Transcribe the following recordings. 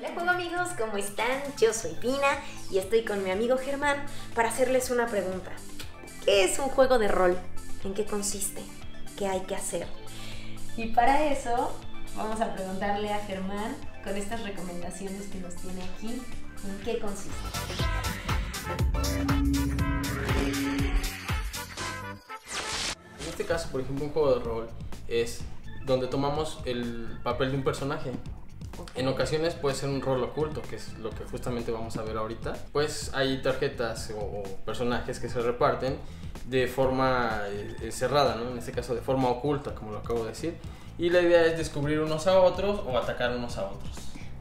Hola juego amigos, ¿cómo están? Yo soy Pina y estoy con mi amigo Germán para hacerles una pregunta. ¿Qué es un juego de rol? ¿En qué consiste? ¿Qué hay que hacer? Y para eso vamos a preguntarle a Germán con estas recomendaciones que nos tiene aquí, ¿en qué consiste? En este caso, por ejemplo, un juego de rol es donde tomamos el papel de un personaje. En ocasiones puede ser un rol oculto, que es lo que justamente vamos a ver ahorita. Pues hay tarjetas o, personajes que se reparten de forma eh, cerrada, ¿no? En este caso de forma oculta, como lo acabo de decir. Y la idea es descubrir unos a otros o atacar unos a otros.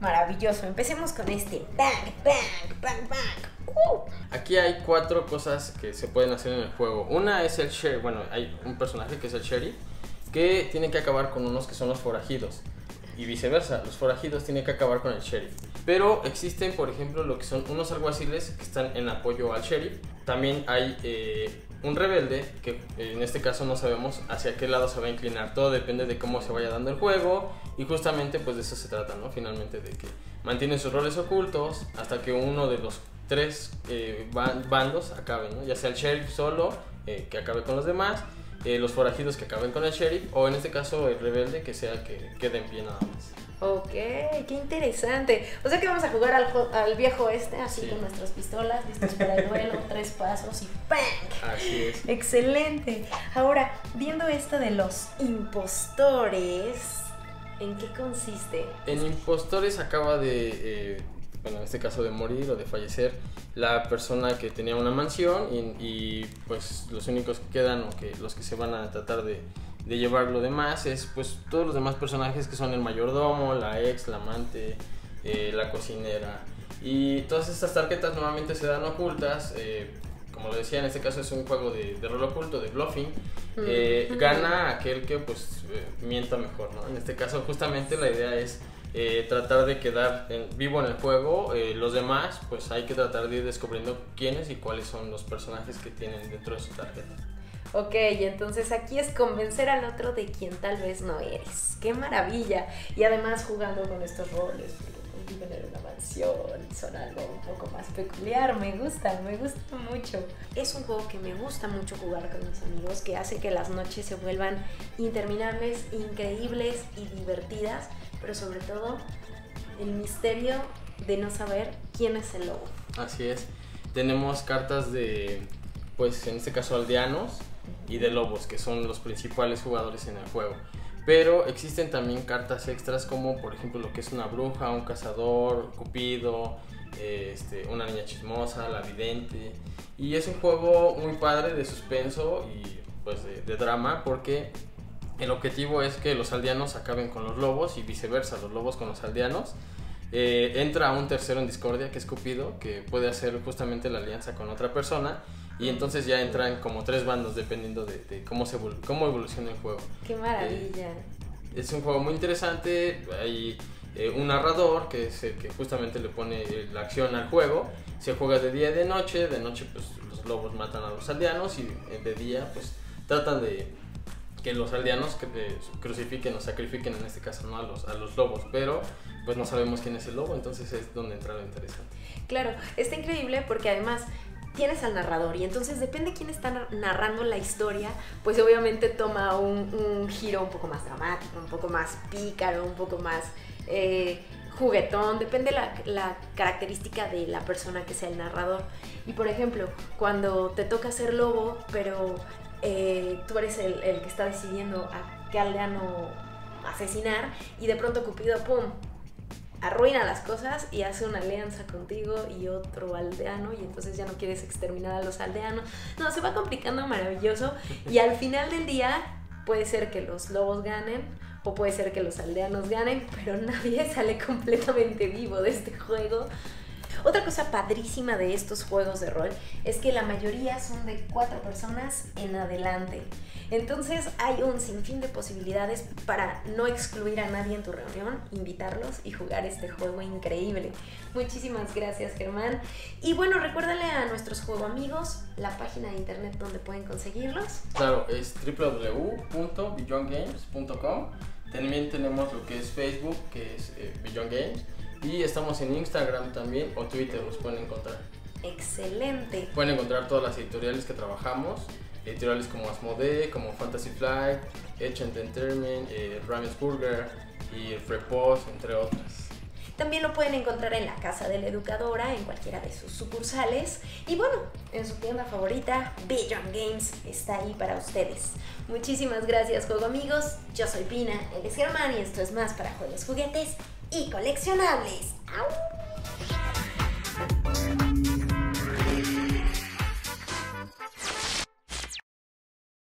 Maravilloso, empecemos con este bang, bang, bang, bang. Uh. Aquí hay cuatro cosas que se pueden hacer en el juego. Una es el sheriff, bueno, hay un personaje que es el sheriff que tiene que acabar con unos que son los forajidos y viceversa, los forajidos tienen que acabar con el sheriff. Pero existen, por ejemplo, lo que son unos alguaciles que están en apoyo al sheriff. También hay eh, un rebelde, que eh, en este caso no sabemos hacia qué lado se va a inclinar. Todo depende de cómo se vaya dando el juego. Y justamente pues de eso se trata, ¿no? Finalmente de que mantienen sus roles ocultos hasta que uno de los tres eh, bandos acabe, ¿no? Ya sea el sheriff solo, que acabe con los demás eh, los forajidos que acaben con el sheriff o en este caso el rebelde que sea que quede en pie nada más. Ok, qué interesante. O sea que vamos a jugar al, al viejo este, así con nuestras pistolas, listos para el duelo, tres pasos y ¡pam! Así es. Excelente. Ahora, viendo esto de los impostores, ¿en qué consiste? En impostores acaba de... Eh, bueno, en este caso de morir o de fallecer, la persona que tenía una mansión y, pues los únicos que quedan o que los que se van a tratar de, de, llevar lo demás es pues todos los demás personajes que son el mayordomo, la ex, la amante, eh, la cocinera y todas estas tarjetas normalmente se dan ocultas. Eh, como lo decía, en este caso es un juego de, de rol oculto, de bluffing. Eh, gana aquel que pues mienta mejor, ¿no? En este caso justamente la idea es eh, tratar de quedar vivo en el juego. Eh, los demás, pues hay que tratar de ir descubriendo quiénes y cuáles son los personajes que tienen dentro de su tarjeta. Ok, entonces aquí es convencer al otro de quien tal vez no eres. ¡Qué maravilla! Y además jugando con estos roles, viven en una mansión, son algo un poco más peculiar, me gusta, me gusta mucho. Es un juego que me gusta mucho jugar con mis amigos, que hace que las noches se vuelvan interminables, increíbles y divertidas pero sobre todo el misterio de no saber quién es el lobo. Así es. Tenemos cartas de, pues en este caso aldeanos y de lobos, que son los principales jugadores en el juego. Pero existen también cartas extras como por ejemplo lo que es una bruja, un cazador, cupido, este, una niña chismosa, la vidente. Y es un juego muy padre de suspenso y pues de drama porque el objetivo es que los aldeanos acaben con los lobos y viceversa, los lobos con los aldeanos. Eh, entra un tercero en discordia, que es Cupido, que puede hacer justamente la alianza con otra persona. Y entonces ya entran como tres bandos dependiendo de, cómo, se cómo evoluciona el juego. ¡Qué maravilla! Eh, es un juego muy interesante. Hay eh, un narrador que es el que justamente le pone la acción al juego. Se juega de día y de noche. De noche pues los lobos matan a los aldeanos y de día pues tratan de que los aldeanos que crucifiquen o sacrifiquen en este caso ¿no? a, los, a los lobos, pero pues no sabemos quién es el lobo, entonces es donde entra lo interesante. Claro, está increíble porque además tienes al narrador y entonces depende quién está narrando la historia, pues obviamente toma un, giro un poco más dramático, un poco más pícaro, un poco más eh, juguetón, depende la, la característica de la persona que sea el narrador. Y por ejemplo, cuando te toca ser lobo, pero eh, tú eres el, que está decidiendo a qué aldeano asesinar y de pronto Cupido, ¡pum!, arruina las cosas y hace una alianza contigo y otro aldeano y entonces ya no quieres exterminar a los aldeanos. No, se va complicando maravilloso y al final del día puede ser que los lobos ganen o puede ser que los aldeanos ganen, pero nadie sale completamente vivo de este juego otra cosa padrísima de estos juegos de rol es que la mayoría son de cuatro personas en adelante. Entonces hay un sinfín de posibilidades para no excluir a nadie en tu reunión, invitarlos y jugar este juego increíble. Muchísimas gracias Germán. Y bueno, recuérdale a nuestros juego amigos la página de internet donde pueden conseguirlos. Claro, es www.beyondgames.com. También tenemos lo que es Facebook, que es eh, Games Y estamos en Instagram también o Twitter, nos pueden encontrar. Excelente. Pueden encontrar todas las editoriales que trabajamos, editoriales como Asmodee, como Fantasy Flight, Edge Entertainment, eh, Ravensburger y Repos, entre otras. También lo pueden encontrar en la casa de la educadora, en cualquiera de sus sucursales. Y bueno, en su tienda favorita, Beyond Games está ahí para ustedes. Muchísimas gracias, juego amigos. Yo soy Pina, él es Germán y esto es más para juegos, juguetes y coleccionables. ¡Au!